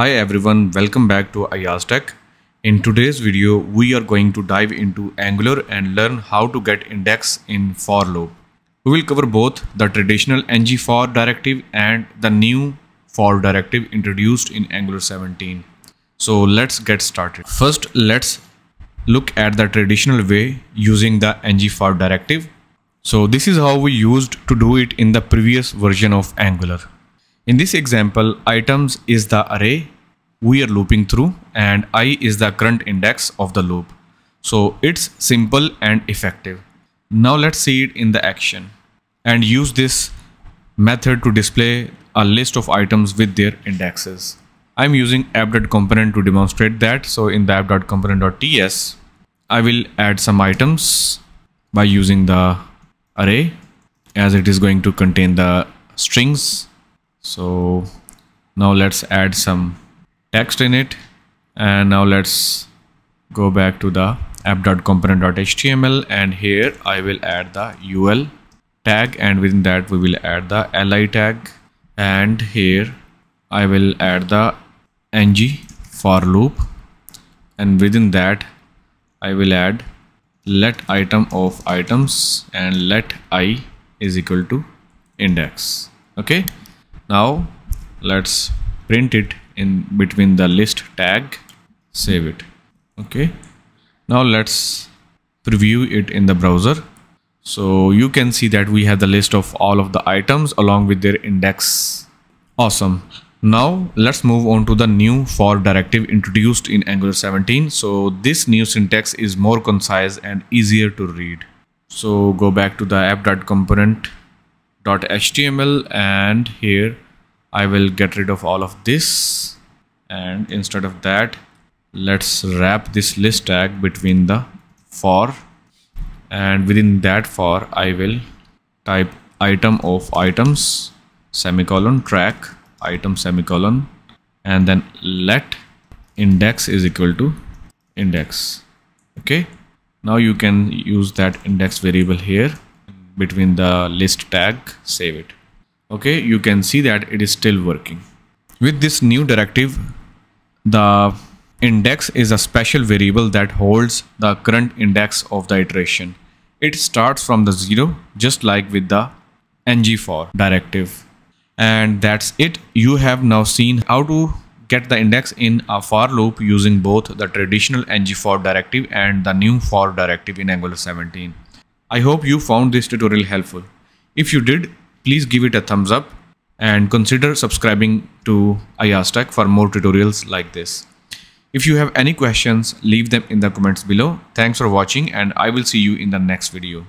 Hi everyone, welcome back to AyyazTech. In today's video, we are going to dive into Angular and learn how to get index in for loop. We will cover both the traditional ngFor directive and the new for directive introduced in Angular 17. So let's get started. First, let's look at the traditional way using the ngFor directive. So this is how we used to do it in the previous version of Angular. In this example, items is the array we are looping through and i is the current index of the loop. So it's simple and effective. Now let's see it in the action and use this method to display a list of items with their indexes. I'm using app.component to demonstrate that. So in the app.component.ts, I will add some items by using the array as it is going to contain the strings so now let's add some text in it. And now let's go back to the app.component.html and here I will add the ul tag. And within that we will add the li tag. And here I will add the ng for loop. And within that I will add let item of items. And let i is equal to index. Okay now let's print it in between the list tag. Save it. Okay. Now let's preview it in the browser. So you can see that we have the list of all of the items along with their index. Awesome. Now let's move on to the new for directive introduced in angular 17 so this new syntax is more concise and easier to read. So go back to the app.component html and here I will get rid of all of this. And instead of that let's wrap this list tag between the for. And within that for I will type item of items semicolon track item semicolon and then let index is equal to index. Okay? Now you can use that index variable here between the list tag save it. Okay you can see that it is still working. With this new directive the index is a special variable that holds the current index of the iteration. It starts from the zero just like with the ngFor directive. And that's it. You have now seen how to get the index in a for loop using both the traditional ngFor directive and the new for directive in angular 17 I hope you found this tutorial helpful. If you did, please give it a thumbs up and consider subscribing to Tech for more tutorials like this. If you have any questions, leave them in the comments below. Thanks for watching and I will see you in the next video.